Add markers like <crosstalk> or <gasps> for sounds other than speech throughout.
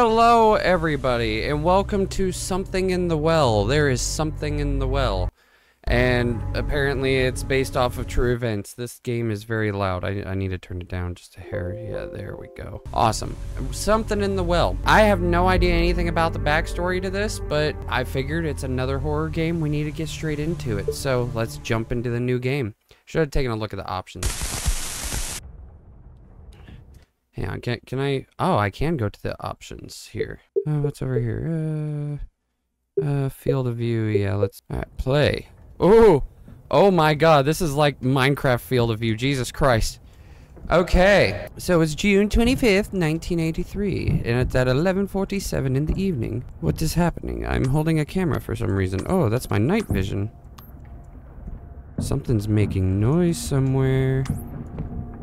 Hello, everybody, and welcome to Something in the Well. There is something in the well. And apparently it's based off of true events. This game is very loud. I, I need to turn it down just a hair. Yeah, there we go. Awesome. Something in the well. I have no idea anything about the backstory to this, but I figured it's another horror game. We need to get straight into it. So let's jump into the new game. Should have taken a look at the options. Hang on, can, can I? Oh, I can go to the options here. Uh, what's over here? Uh, uh, field of view. Yeah, let's all right, play. Oh, oh my God! This is like Minecraft field of view. Jesus Christ. Okay, so it's June 25th, 1983, and it's at 11:47 in the evening. What is happening? I'm holding a camera for some reason. Oh, that's my night vision. Something's making noise somewhere.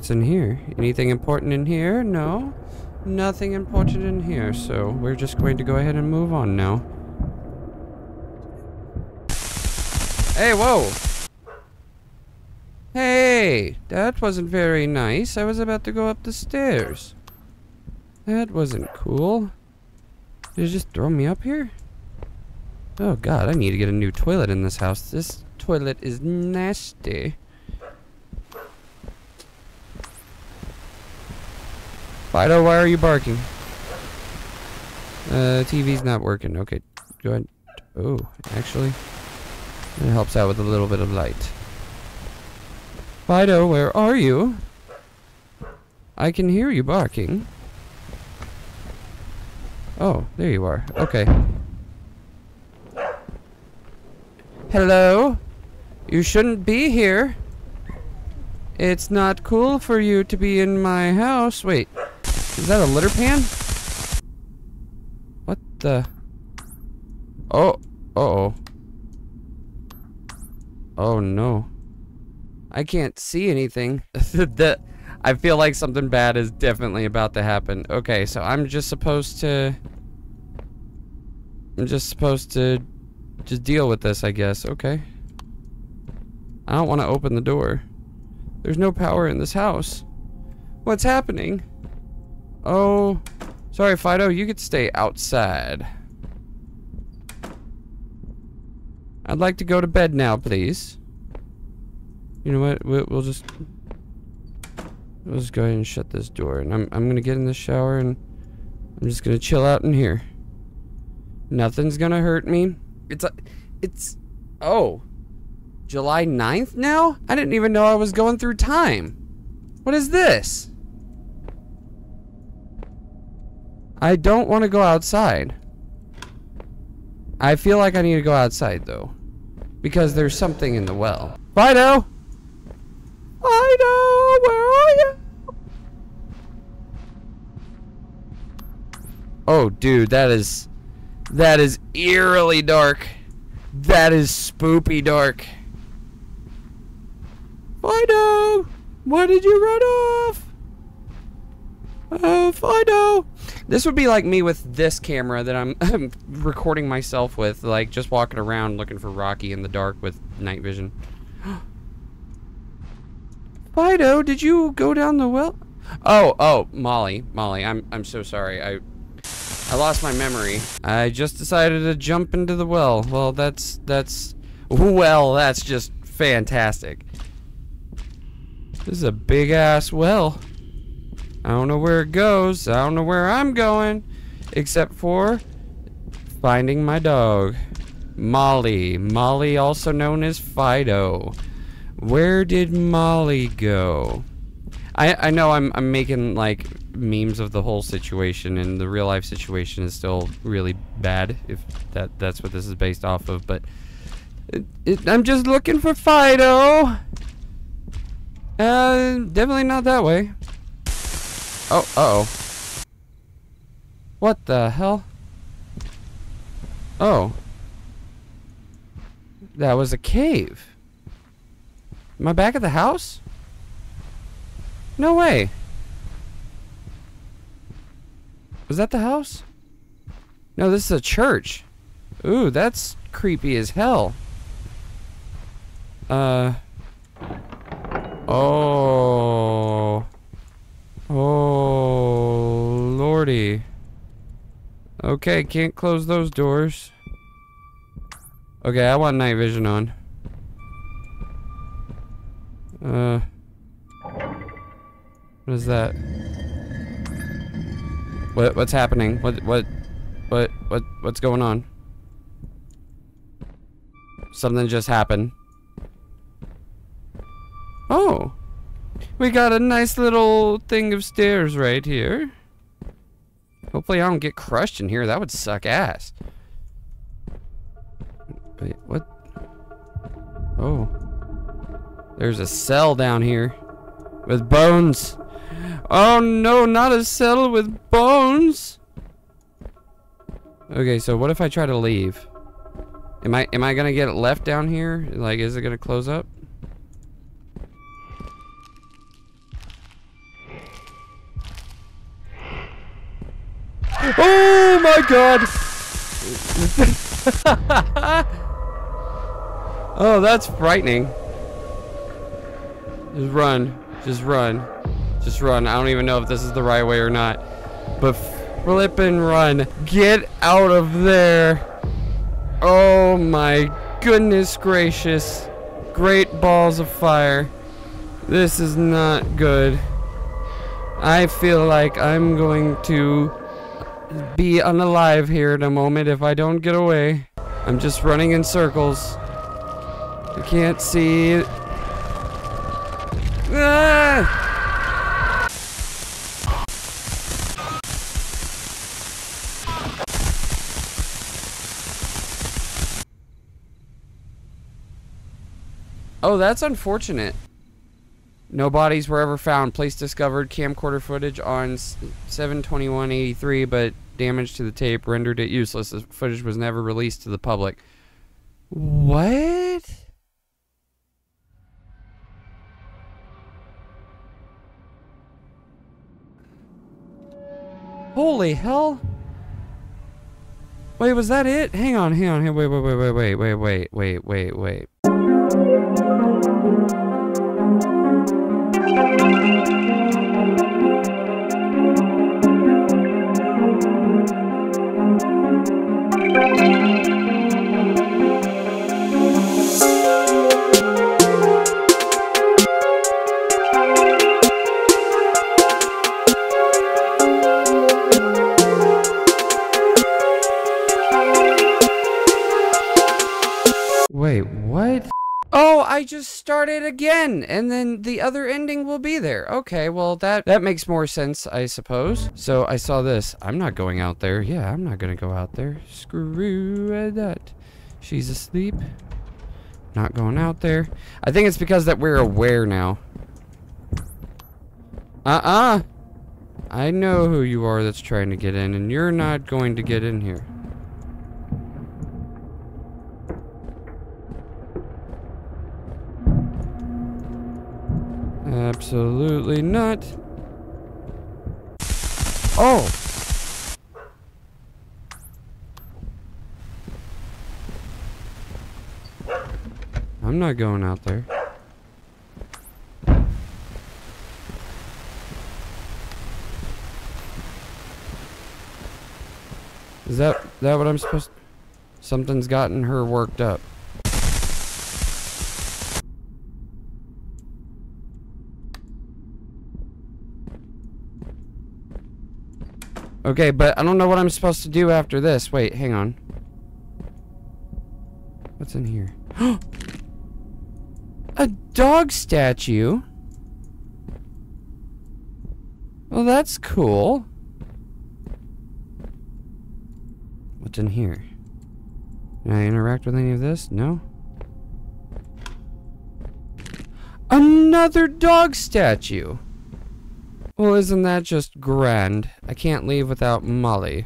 What's in here? Anything important in here? No. Nothing important in here, so we're just going to go ahead and move on now. Hey, whoa! Hey, that wasn't very nice. I was about to go up the stairs. That wasn't cool. Did you just throw me up here? Oh god, I need to get a new toilet in this house. This toilet is nasty. Fido, why are you barking? Uh, TV's not working. Okay, go ahead. Oh, actually, it helps out with a little bit of light. Fido, where are you? I can hear you barking. Oh, there you are. Okay. Hello? You shouldn't be here. It's not cool for you to be in my house. Wait, is that a litter pan? What the? Oh, uh oh. Oh no. I can't see anything. <laughs> that I feel like something bad is definitely about to happen. Okay, so I'm just supposed to I'm just supposed to just deal with this, I guess. Okay. I don't want to open the door. There's no power in this house. What's happening? Oh, sorry, Fido. You could stay outside. I'd like to go to bed now, please. You know what? We'll, just we'll just go ahead and shut this door, and I'm I'm gonna get in the shower, and I'm just gonna chill out in here. Nothing's gonna hurt me. It's a, it's, oh, July 9th now? I didn't even know I was going through time. What is this? I don't want to go outside. I feel like I need to go outside though. Because there's something in the well. Fido! Fido, where are you? Oh, dude, that is... That is eerily dark. That is spoopy dark. Fido! Why did you run off? Oh, Fido! This would be like me with this camera that <laughs> I'm, recording myself with, like just walking around looking for Rocky in the dark with night vision. <gasps> Fido, did you go down the well? Oh, oh, Molly, Molly, I'm I'm so sorry. I I lost my memory. I just decided to jump into the well. Well, that's that's well, that's just fantastic. This is a big ass well. I don't know where it goes. I don't know where I'm going. Except for finding my dog. Molly. Molly, also known as Fido. Where did Molly go? I, I know I'm, I'm making, like, memes of the whole situation, and the real life situation is still really bad, if that that's what this is based off of, but... It, it, I'm just looking for Fido! Uh, definitely not that way. Oh, uh oh What the hell? Oh. That was a cave. Am I back at the house? No way. Was that the house? No, this is a church. Ooh, that's creepy as hell. Uh. Oh. Oh, lordy. Okay, can't close those doors. Okay, I want night vision on. Uh. What is that? What what's happening? What what what what what's going on? Something just happened. Oh. We got a nice little thing of stairs right here. Hopefully I don't get crushed in here. That would suck ass. Wait, what? Oh. There's a cell down here. With bones. Oh no, not a cell with bones. Okay, so what if I try to leave? Am I am I gonna get left down here? Like, is it gonna close up? Oh oh, that's frightening. Just run. Just run. Just run. I don't even know if this is the right way or not. But flip and run. Get out of there. Oh my goodness gracious. Great balls of fire. This is not good. I feel like I'm going to be unalive here in a moment if I don't get away. I'm just running in circles. I can't see. Ah! Oh, that's unfortunate. No bodies were ever found. Police discovered camcorder footage on 72183, but damage to the tape rendered it useless. The footage was never released to the public. What? Holy hell. Wait, was that it? Hang on, hang on, wait, wait, wait, wait, wait, wait, wait, wait, wait, wait. Wait, just started again, and then the other ending will be there. Okay, well, that, that makes more sense, I suppose. So I saw this. I'm not going out there. Yeah, I'm not gonna go out there. Screw that. She's asleep. Not going out there. I think it's because that we're aware now. Uh-uh. I know who you are that's trying to get in, and you're not going to get in here. Absolutely not. Oh! I'm not going out there. Is that that what I'm supposed Something's gotten her worked up. Okay, but I don't know what I'm supposed to do after this. Wait, hang on. What's in here? <gasps> A dog statue? Well, that's cool. What's in here? Can I interact with any of this? No? Another dog statue! Well, isn't that just grand? I can't leave without Molly.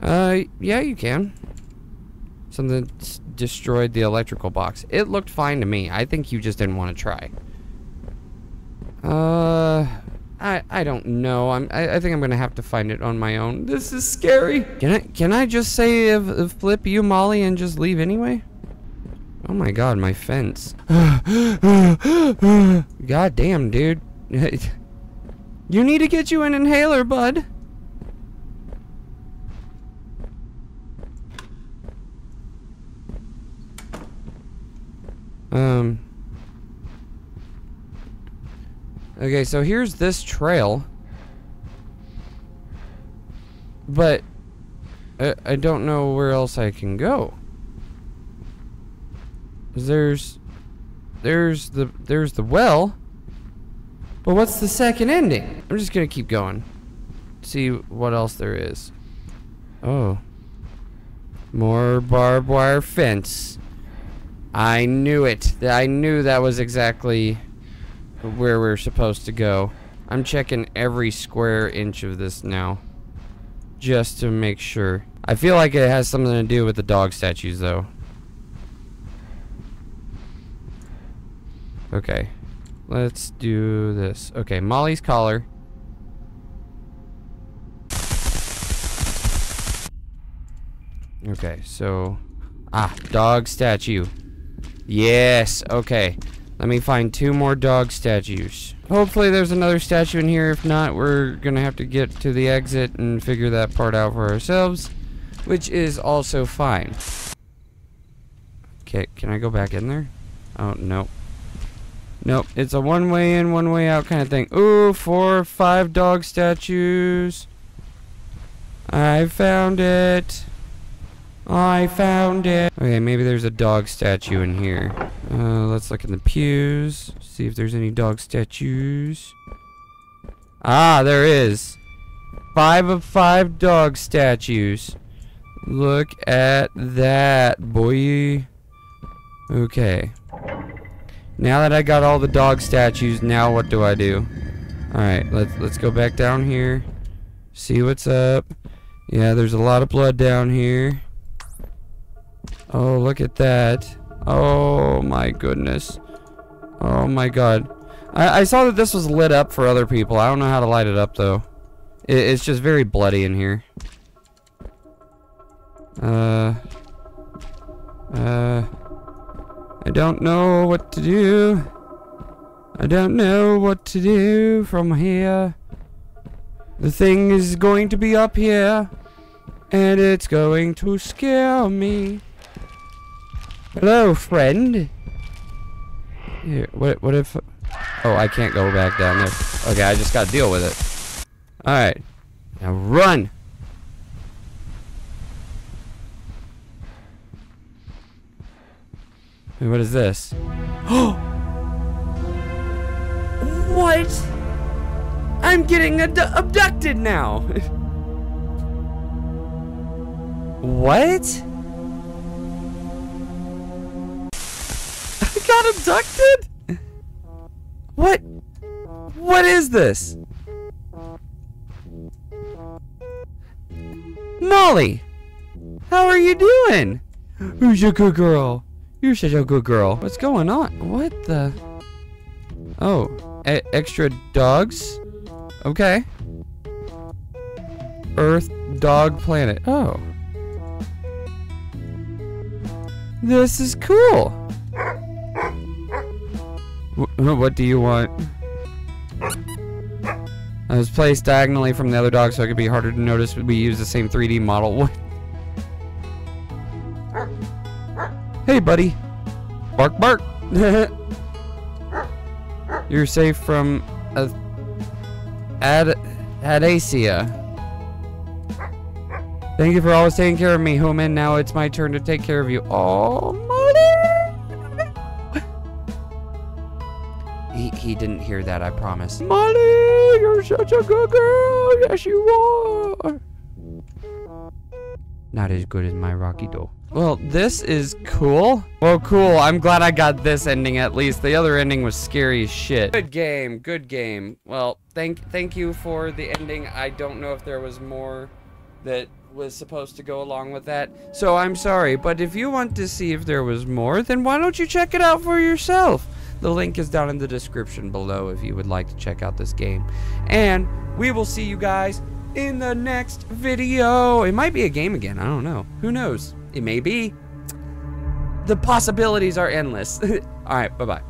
Uh, yeah, you can. Something destroyed the electrical box. It looked fine to me. I think you just didn't want to try. Uh, I I don't know. I'm I, I think I'm gonna have to find it on my own. This is scary. Can I can I just say if, if flip you Molly and just leave anyway? Oh my god, my fence. <sighs> god damn, dude. <laughs> You need to get you an inhaler, bud. Um. Okay, so here's this trail. But I, I don't know where else I can go. There's there's the there's the well. But what's the second ending? I'm just gonna keep going. See what else there is. Oh. More barbed wire fence. I knew it. I knew that was exactly where we're supposed to go. I'm checking every square inch of this now. Just to make sure. I feel like it has something to do with the dog statues though. Okay. Let's do this. Okay, Molly's collar. Okay, so... Ah, dog statue. Yes, okay. Let me find two more dog statues. Hopefully there's another statue in here. If not, we're gonna have to get to the exit and figure that part out for ourselves. Which is also fine. Okay, can I go back in there? Oh, no. Nope, it's a one way in, one way out kind of thing. Ooh, four, five dog statues. I found it. I found it. Okay, maybe there's a dog statue in here. Uh, let's look in the pews. See if there's any dog statues. Ah, there is. Five of five dog statues. Look at that, boy. Okay. Now that I got all the dog statues, now what do I do? Alright, let's let's go back down here. See what's up. Yeah, there's a lot of blood down here. Oh, look at that. Oh my goodness. Oh my god. I, I saw that this was lit up for other people. I don't know how to light it up though. It, it's just very bloody in here. Uh. Uh. Don't know what to do. I don't know what to do from here. The thing is going to be up here. And it's going to scare me. Hello, friend. Here, what, what if... Oh, I can't go back down there. Okay, I just gotta deal with it. Alright. Now run! Hey, what is this? Oh! <gasps> what? I'm getting abducted now! what? I got abducted? What? What is this? Molly! How are you doing? Who's your good girl? You're such a good girl. What's going on? What the? Oh, e extra dogs? Okay. Earth Dog Planet. Oh. This is cool. What do you want? I was placed diagonally from the other dog so it could be harder to notice we use the same 3D model. <laughs> What? Buddy. Bark, bark. <laughs> You're safe from a Ad Adacia. Thank you for always taking care of me, human. Now it's my turn to take care of you. Oh, He, he didn't hear that, I promise. Molly, you're such a good girl. Yes, you are. Not as good as my Rocky doll. Well, this is cool. Well, cool. I'm glad I got this ending at least. The other ending was scary as shit. Good game. Good game. Well, thank thank you for the ending. I don't know if there was more that was supposed to go along with that. So I'm sorry, but if you want to see if there was more, then why don't you check it out for yourself? The link is down in the description below if you would like to check out this game. And we will see you guys in the next video. It might be a game again. I don't know. Who knows? It may be. The possibilities are endless. <laughs> All right. Bye-bye.